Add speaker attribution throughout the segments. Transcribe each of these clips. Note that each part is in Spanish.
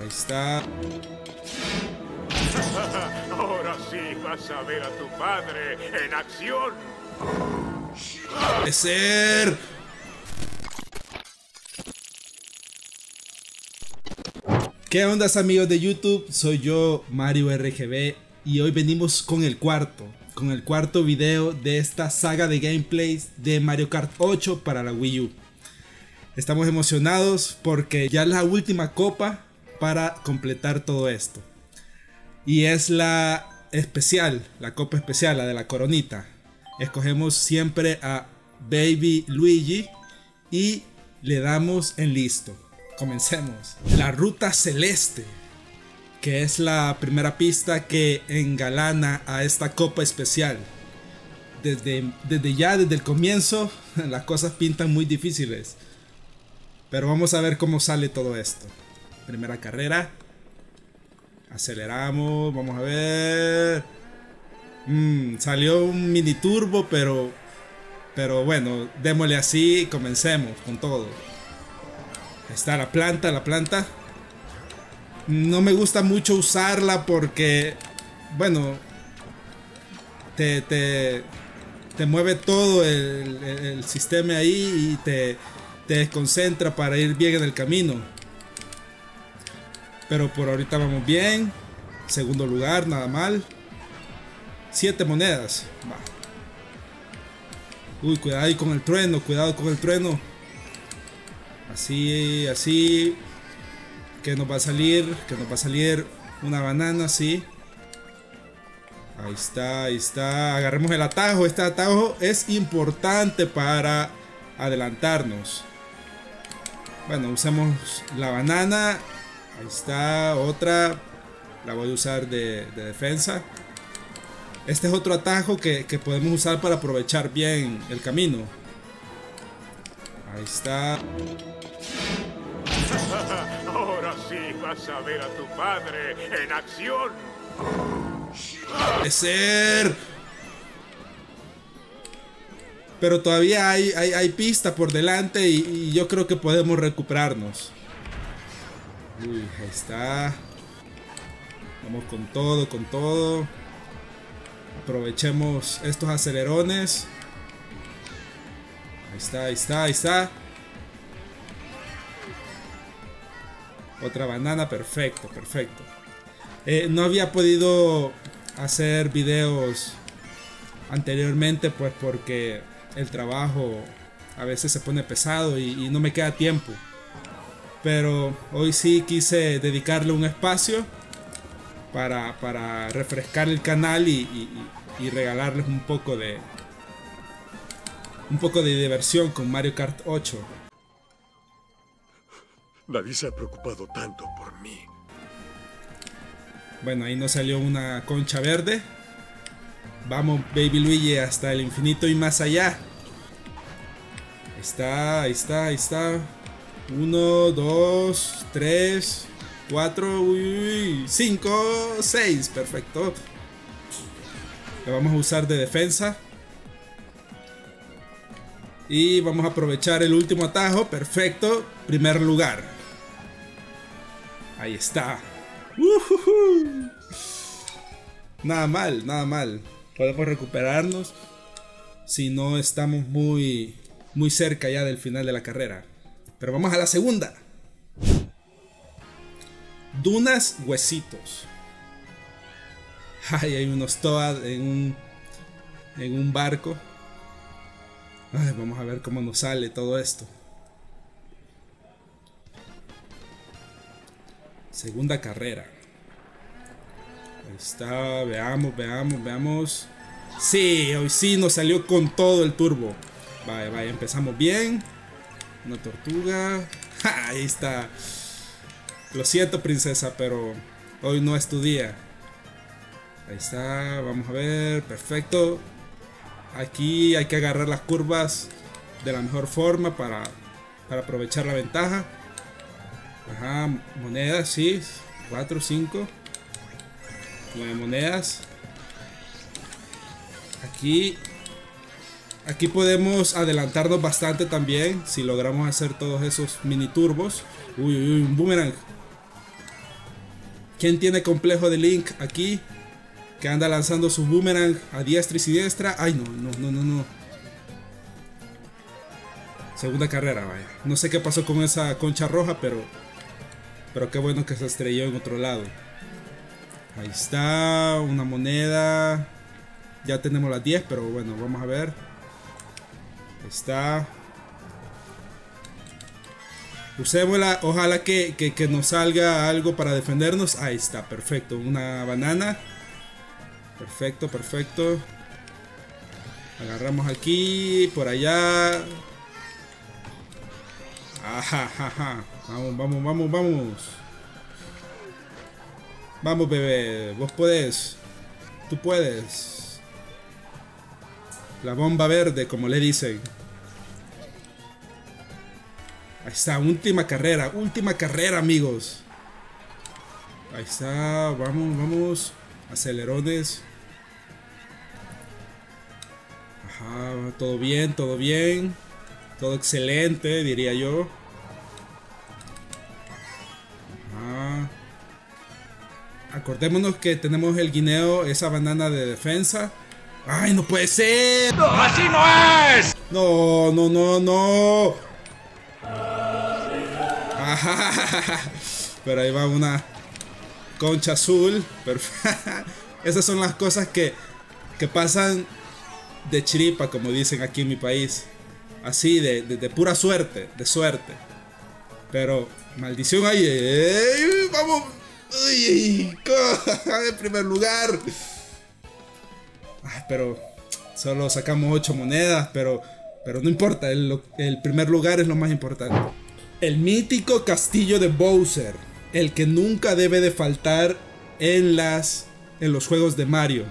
Speaker 1: Ahí está.
Speaker 2: Ahora sí vas a ver a tu padre en acción.
Speaker 1: ¡De ser! ¿Qué ondas amigos de YouTube? Soy yo, Mario RGB, y hoy venimos con el cuarto, con el cuarto video de esta saga de gameplays de Mario Kart 8 para la Wii U. Estamos emocionados porque ya es la última copa para completar todo esto. Y es la especial, la copa especial, la de la coronita. Escogemos siempre a Baby Luigi y le damos en listo. Comencemos. La ruta celeste, que es la primera pista que engalana a esta copa especial. Desde, desde ya, desde el comienzo, las cosas pintan muy difíciles. Pero vamos a ver cómo sale todo esto. Primera carrera. Aceleramos, vamos a ver. Mm, salió un mini turbo, pero. Pero bueno, démosle así y comencemos con todo. Está la planta, la planta. No me gusta mucho usarla porque. Bueno. Te. te, te mueve todo el, el, el sistema ahí y te, te desconcentra para ir bien en el camino. Pero por ahorita vamos bien. Segundo lugar, nada mal. Siete monedas. Va. Uy, cuidado ahí con el trueno, cuidado con el trueno. Así, así. Que nos va a salir, que nos va a salir una banana, así. Ahí está, ahí está. Agarremos el atajo. Este atajo es importante para adelantarnos. Bueno, usamos la banana. Ahí está, otra. La voy a usar de, de defensa. Este es otro atajo que, que, podemos usar para aprovechar bien el camino. Ahí está.
Speaker 2: Ahora sí vas a ver a tu padre en acción.
Speaker 1: Pero todavía hay, hay, hay pista por delante y, y, yo creo que podemos recuperarnos. Uy, ahí está. Vamos con todo, con todo. Aprovechemos estos acelerones. Ahí está, ahí está, ahí está. Otra banana, perfecto, perfecto. Eh, no había podido hacer videos anteriormente pues porque el trabajo a veces se pone pesado y, y, no me queda tiempo. Pero hoy sí quise dedicarle un espacio para, para refrescar el canal y, y, y, regalarles un poco de un poco de diversión con Mario Kart 8.
Speaker 2: Nadie se ha preocupado tanto por mí.
Speaker 1: Bueno, ahí nos salió una concha verde. Vamos, Baby Luigi, hasta el infinito y más allá. Ahí está, ahí está, ahí está. Uno, dos, tres, cuatro, uy, cinco, seis. Perfecto. Lo vamos a usar de defensa. Y vamos a aprovechar el último atajo. Perfecto. Primer lugar. Ahí está. Nada mal, nada mal. Podemos recuperarnos si no estamos muy, muy cerca ya del final de la carrera. Pero vamos a la segunda. Dunas Huesitos. Ay, hay unos Toad en un, en un barco. Ay, vamos a ver cómo nos sale todo esto. Segunda carrera. Ahí está, veamos, veamos, veamos. Sí, hoy sí nos salió con todo el turbo. Vaya, vaya, empezamos bien. Una tortuga. ¡Ja! Ahí está. Lo siento, princesa, pero hoy no es tu día. Ahí está, vamos a ver, perfecto. Aquí hay que agarrar las curvas de la mejor forma para, para aprovechar la ventaja. Ajá, monedas, sí. 4, 5. 9 monedas. Aquí. Aquí podemos adelantarnos bastante también. Si logramos hacer todos esos mini turbos. Uy, uy, un boomerang. ¿Quién tiene complejo de Link aquí? Que anda lanzando su boomerang a diestra y siniestra. Ay, no, no, no, no, no. Segunda carrera, vaya. No sé qué pasó con esa concha roja, pero. Pero qué bueno que se estrelló en otro lado. Ahí está, una moneda. Ya tenemos las 10, pero bueno, vamos a ver. Está. Usémosla, ojalá que, que, nos salga algo para defendernos. Ahí está, perfecto. Una banana. Perfecto, perfecto. Agarramos aquí, por allá. Ajá, Vamos, vamos, vamos, vamos. Vamos, bebé. Vos podés. Tú puedes. La bomba verde, como le dicen. Ahí está, última carrera, última carrera, amigos. Ahí está, vamos, vamos. Acelerones. Ajá, todo bien, todo bien. Todo excelente, diría yo. Ajá. Acordémonos que tenemos el guineo, esa banana de defensa. ¡Ay, no puede ser!
Speaker 2: ¡No, así no es!
Speaker 1: No, no, no, no. Pero ahí va una concha azul. Esas son las cosas que, que pasan de chiripa, como dicen aquí en mi país. Así, de, de, pura suerte, de suerte. Pero, maldición ahí. vamos. Uy, en primer lugar. Pero solo sacamos 8 monedas, pero, pero no importa. El, el primer lugar es lo más importante. El mítico castillo de Bowser. El que nunca debe de faltar en las en los juegos de Mario,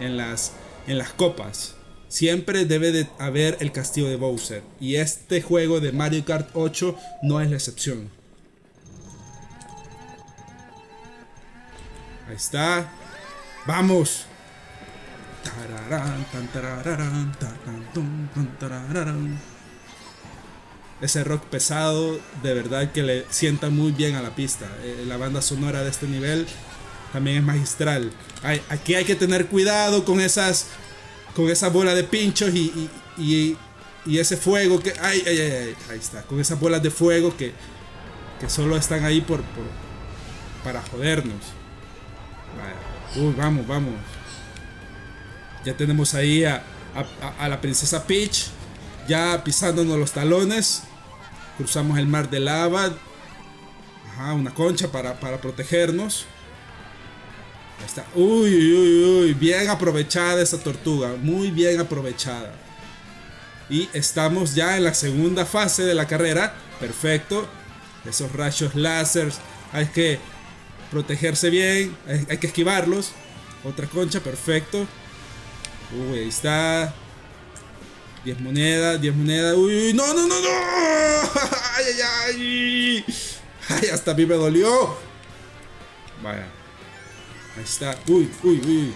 Speaker 1: en las en las copas. Siempre debe de haber el castillo de Bowser. Y este juego de Mario Kart 8 no es la excepción. Ahí está. ¡Vamos! Ese rock pesado, de verdad que le sienta muy bien a la pista. Eh, la banda sonora de este nivel también es magistral. aquí hay que tener cuidado con esas con esa bola de pinchos y, y, ese fuego que. Ay, ay, ay, ahí está. Con esas bolas de fuego que, que solo están ahí por, para jodernos. Uy, vamos, vamos. Ya tenemos ahí a, la princesa Peach. Ya pisándonos los talones. Cruzamos el mar de lava. Ajá, una concha para, para protegernos. Ahí está. Uy, uy, uy. Bien aprovechada esa tortuga. Muy bien aprovechada. Y estamos ya en la segunda fase de la carrera. Perfecto. Esos rayos láser. Hay que protegerse bien. Hay, que esquivarlos. Otra concha. Perfecto. Uy, ahí está. 10 monedas, 10 monedas. Uy, no, no, no, no. Ay, ay, ay. Ay, hasta a mí me dolió. Vaya. Ahí está. Uy, uy, uy.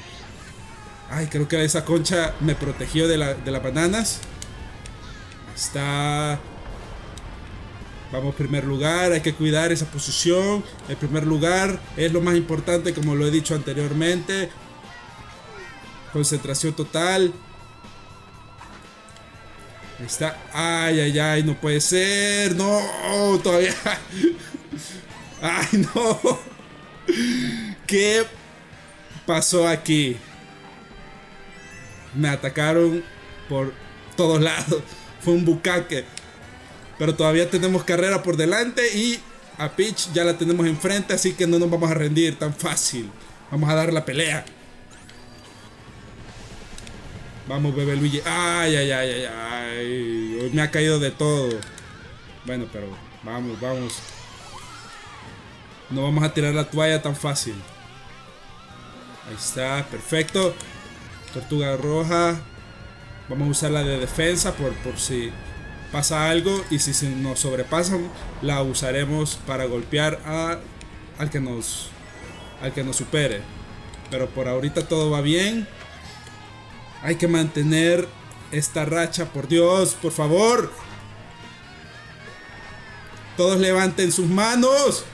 Speaker 1: Ay, creo que esa concha me protegió de, la, de las bananas. Ahí está. Vamos primer lugar, hay que cuidar esa posición. El primer lugar es lo más importante, como lo he dicho anteriormente. Concentración total. Ahí está. Ay, ay, ay, no puede ser. No, todavía. Ay, no. ¿Qué pasó aquí? Me atacaron por todos lados. Fue un bucaque. Pero todavía tenemos carrera por delante y a Peach ya la tenemos enfrente, así que no nos vamos a rendir tan fácil. Vamos a dar la pelea. Vamos, bebé Luigi. Ay, ay, ay, ay, ay. Me ha caído de todo. Bueno, pero vamos, vamos. No vamos a tirar la toalla tan fácil. Ahí está, perfecto. Tortuga roja. Vamos a usar la de defensa por, por si pasa algo. Y si nos sobrepasan, la usaremos para golpear a, al, que nos, al que nos supere. Pero por ahorita todo va bien. Hay que mantener esta racha, por Dios, por favor. Todos levanten sus manos.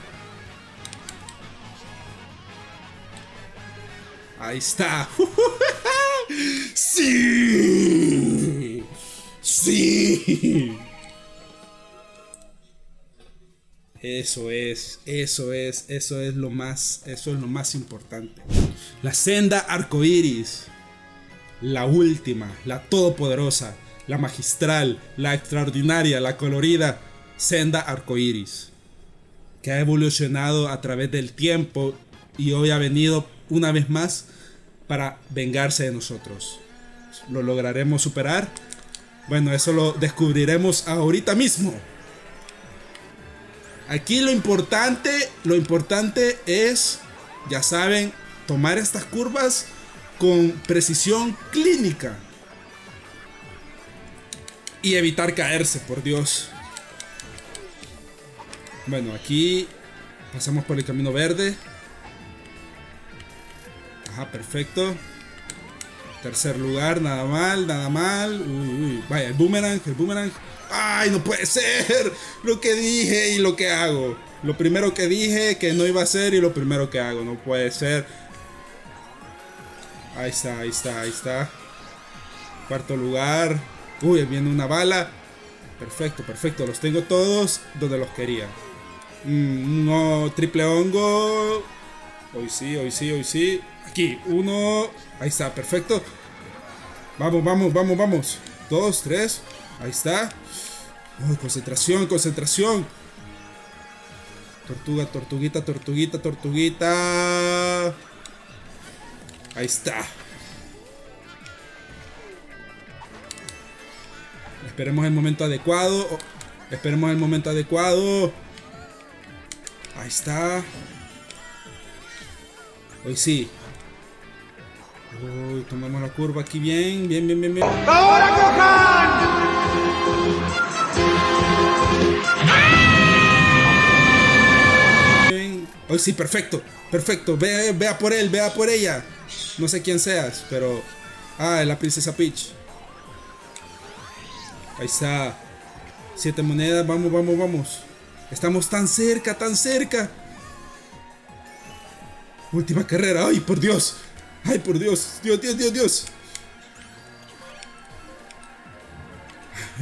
Speaker 1: Ahí está. ¡Sí! ¡Sí! Eso es, eso es, eso es lo más, eso es lo más importante. La senda arcoíris, la última, la todopoderosa, la magistral, la extraordinaria, la colorida senda arcoíris, que ha evolucionado a través del tiempo y hoy ha venido una vez más para vengarse de nosotros. ¿Lo lograremos superar? Bueno, eso lo descubriremos ahorita mismo. Aquí lo importante, lo importante es, ya saben, tomar estas curvas con precisión clínica. Y evitar caerse, por Dios. Bueno, aquí pasamos por el camino verde. Ajá, perfecto. Tercer lugar, nada mal, nada mal. Uy, uy. Vaya, el boomerang, el boomerang. ¡Ay, no puede ser! Lo que dije y lo que hago. Lo primero que dije que no iba a hacer y lo primero que hago. No puede ser. Ahí está, ahí está, ahí está. Cuarto lugar. Uy, viene una bala. Perfecto, perfecto. Los tengo todos donde los quería. Mm, no, triple hongo. Hoy sí, hoy sí, hoy sí. Aquí, uno. Ahí está, perfecto. Vamos, vamos, vamos, vamos. Dos, tres. Ahí está. concentración, concentración. Tortuga, tortuguita, tortuguita, tortuguita. Ahí está. Esperemos el momento adecuado. Esperemos el momento adecuado. Ahí está. Hoy sí. Uy, tomamos la curva aquí bien, bien, bien, bien, bien. ¡Ahora Hoy sí, perfecto, perfecto. Vea, vea por él, vea por ella. No sé quién seas, pero... Ah, la princesa Peach. Ahí está. Siete monedas, vamos, vamos, vamos. Estamos tan cerca, tan cerca. Última carrera, ay, por Dios. Ay, por Dios, Dios, Dios, Dios, Dios.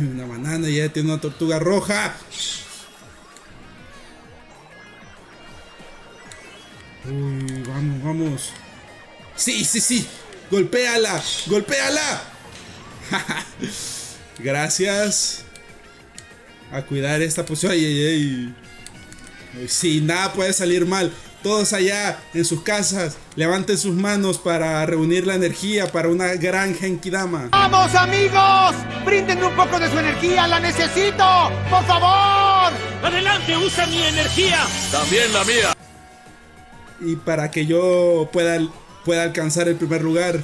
Speaker 1: Una banana y ya tiene una tortuga roja. Uy, vamos, vamos. Sí, sí, sí. Golpéala, golpéala. Gracias. A cuidar esta posición. Ay, ay, ay. Sí, nada puede salir mal. Todos allá en sus casas, levanten sus manos para reunir la energía para una gran Genkidama.
Speaker 3: ¡Vamos, amigos! ¡Brinden un poco de su energía! ¡La necesito! ¡Por favor!
Speaker 4: ¡Adelante, usa mi energía!
Speaker 5: También la mía.
Speaker 1: Y para que yo pueda, pueda alcanzar el primer lugar.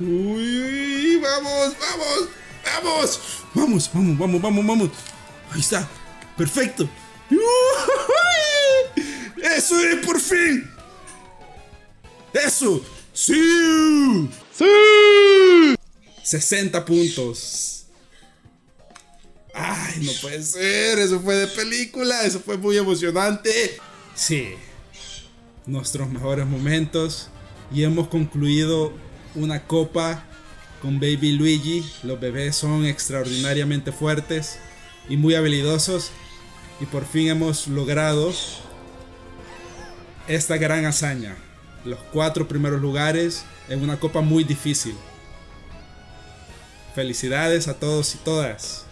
Speaker 1: Uy, vamos, vamos, vamos. Vamos, vamos, vamos, vamos, vamos. Ahí está. Perfecto. ¡Eso es por fin! ¡Eso! ¡Sí! ¡Sí! 60 puntos. ¡Ay, no puede ser! Eso fue de película, eso fue muy emocionante. Sí, nuestros mejores momentos. Y hemos concluido una copa con Baby Luigi. Los bebés son extraordinariamente fuertes y muy habilidosos y por fin hemos logrado esta gran hazaña. Los cuatro primeros lugares en una copa muy difícil. Felicidades a todos y todas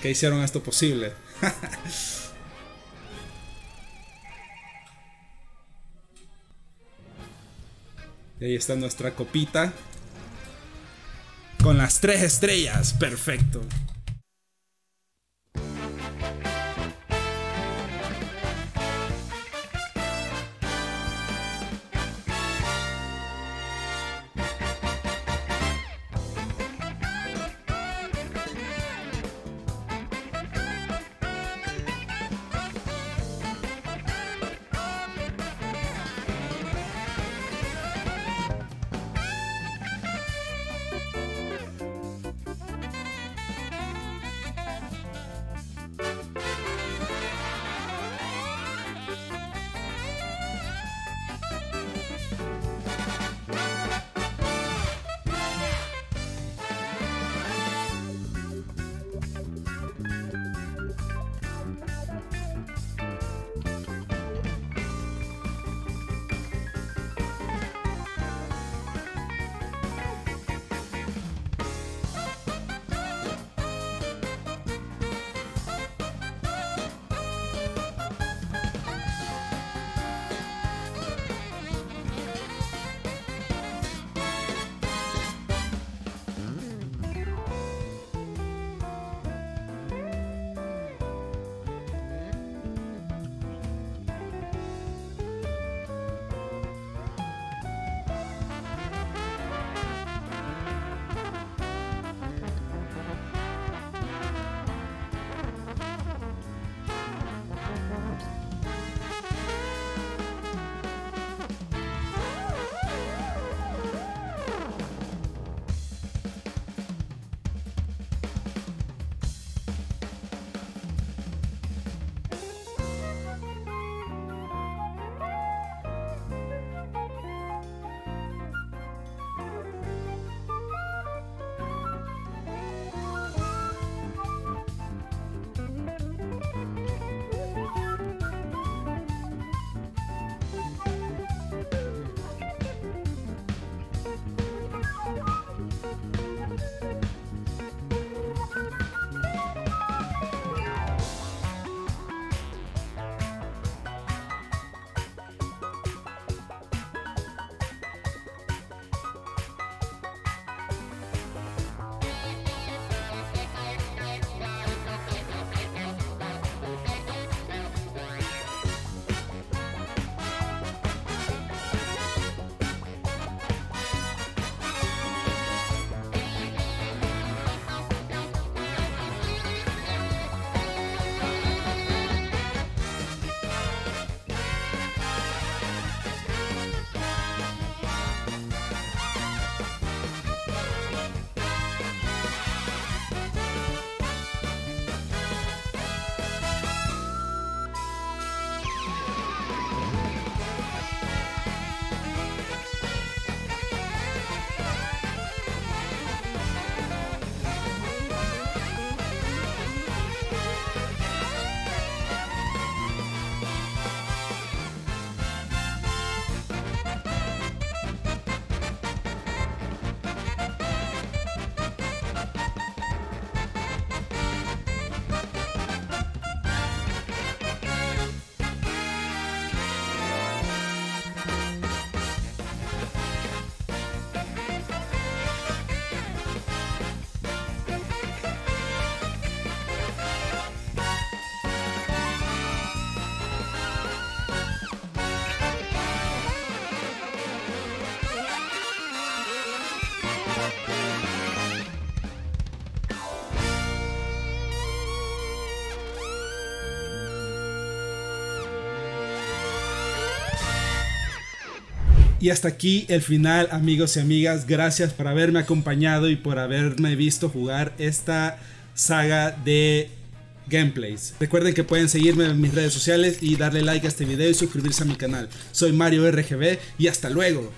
Speaker 1: que hicieron esto posible. y ahí está nuestra copita. Con las tres estrellas. Perfecto. Y hasta aquí el final, amigos y amigas. Gracias por haberme acompañado y por haberme visto jugar esta saga de gameplays. Recuerden que pueden seguirme en mis redes sociales y darle like a este video y suscribirse a mi canal. Soy Mario RGB y hasta luego.